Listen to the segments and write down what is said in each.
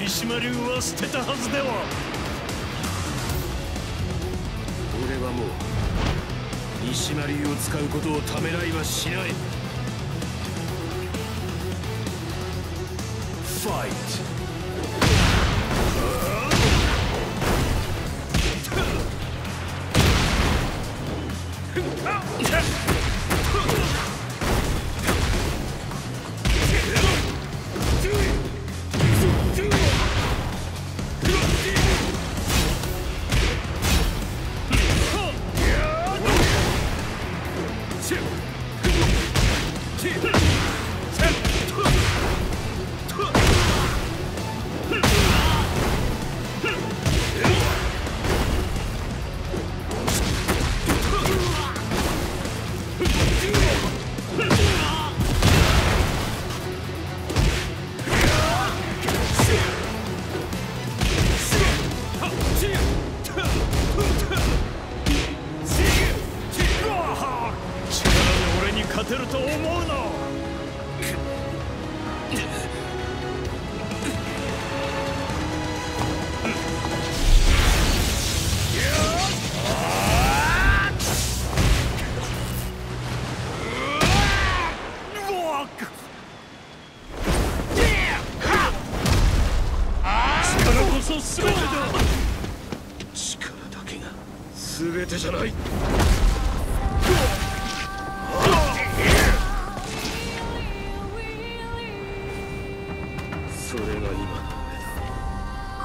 三島流は捨てたはずでは。俺はもう三島流を使うことをためらいはしない。ファイト。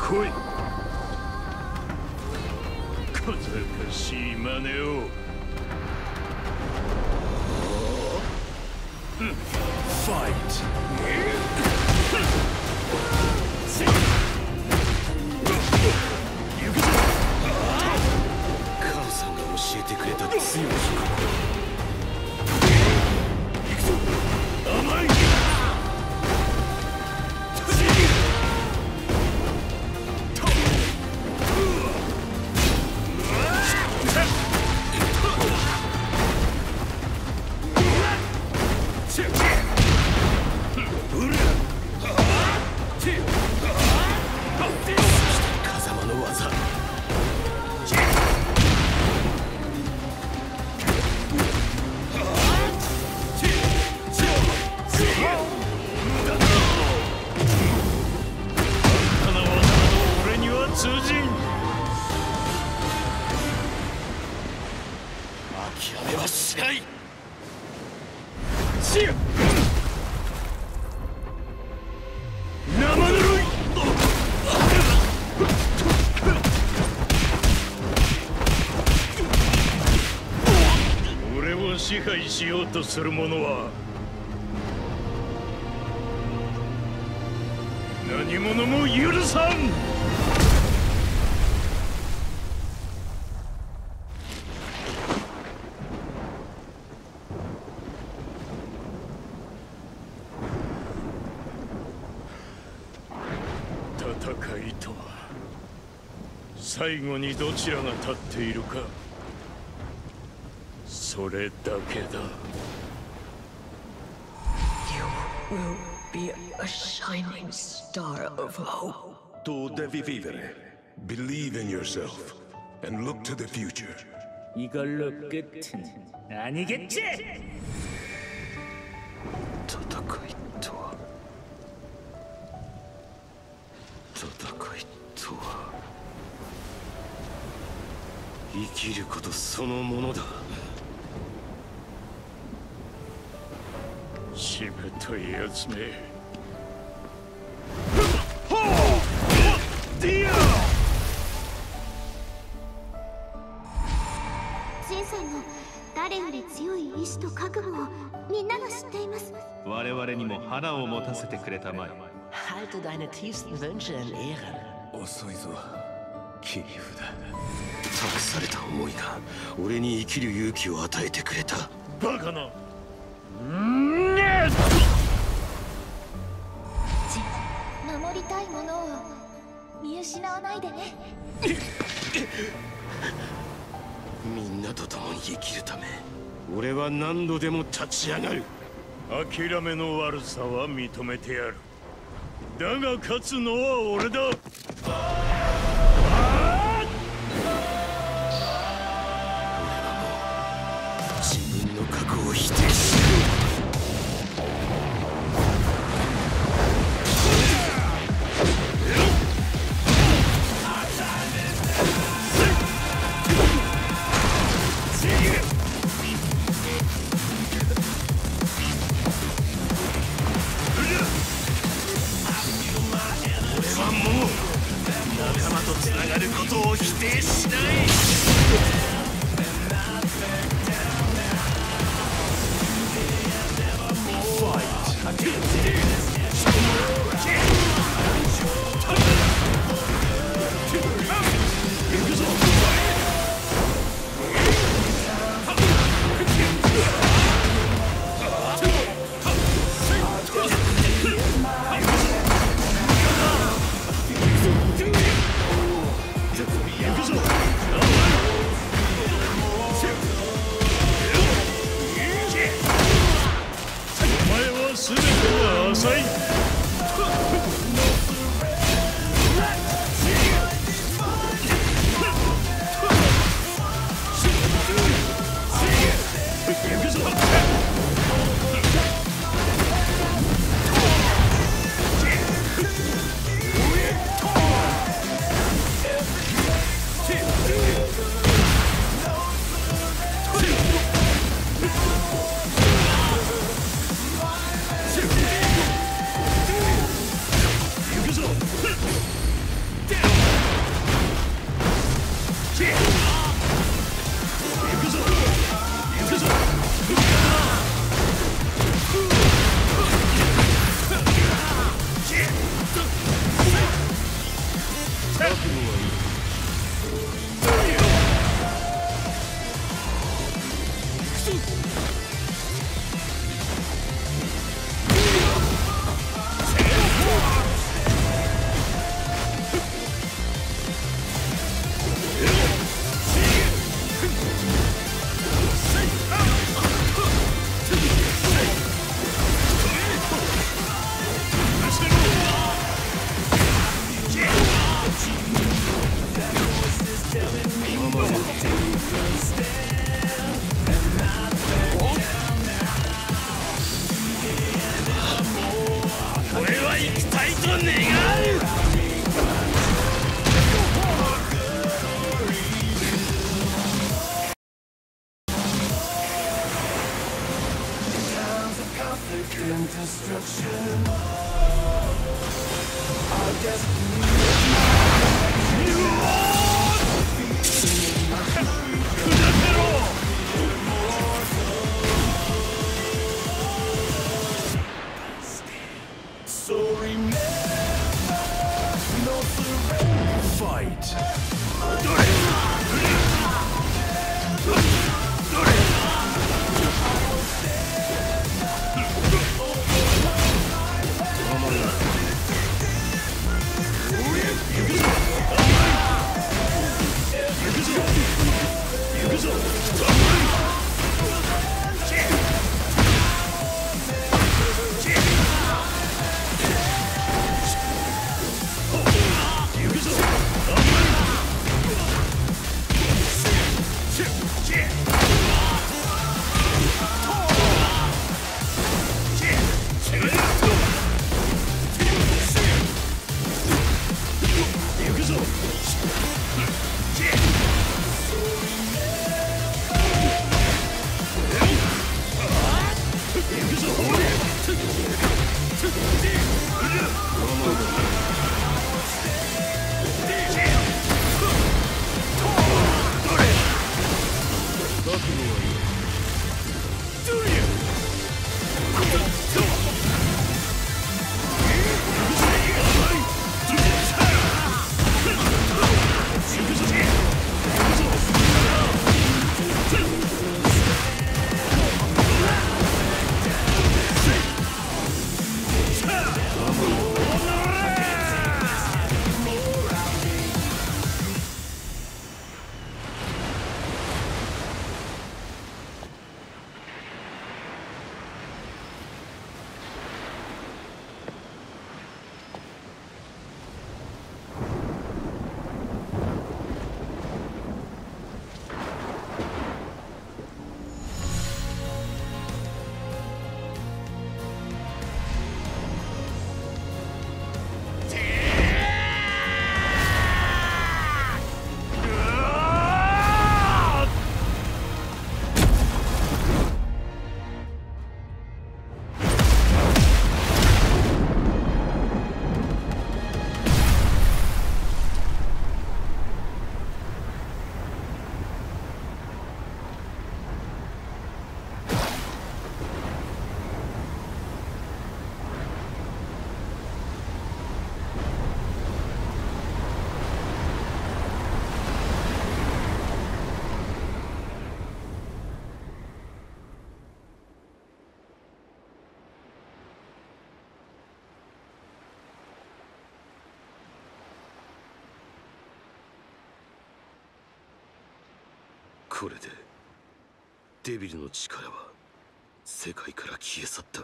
来い。小賢しい真似を。ファイト。母さんが教えてくれた強い心。しようとする者は何者も許さん!戦いとは最後にどちらが立っているか。それだけだ You will be a shining star of hope. Tu devi vivere. Believe in yourself and look to the future. 이걸로 끝은 아니겠지? 戦いとは戦いとは生きることそのものだ しぶといやつめディアジンさんの誰より強い意志と覚悟をみんなが知っています。我々にも花を持たせてくれたまえ。Halte deine tiefsten Wünsche in Ehren. 遅いぞ。切り札。託された思いが俺に生きる勇気を与えてくれた。バカな。ジ失わないでね。みんなと共に生きるため俺は何度でも立ち上がる。諦めの悪さは認めてやる。だが勝つのは俺だ So remember, no surrender. Fight. 覚悟はいい。これでデビルの力は世界から消え去った。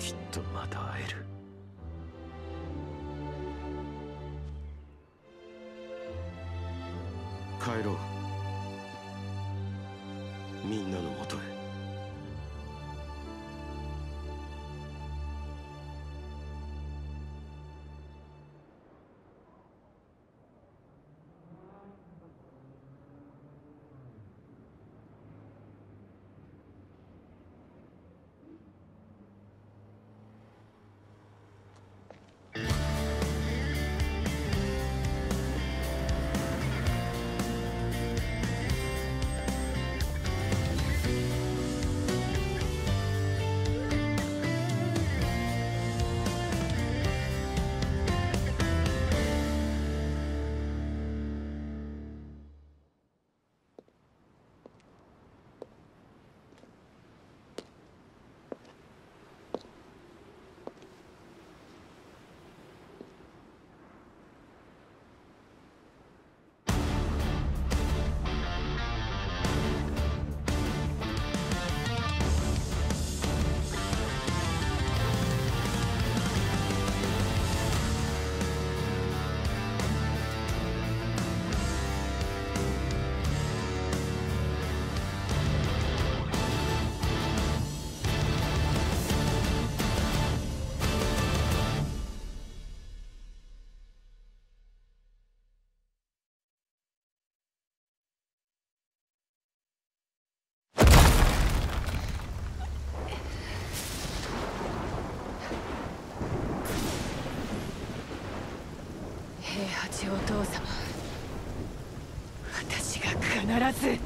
きっとまた会える。帰ろう。みんなの平八お父様。私が必ず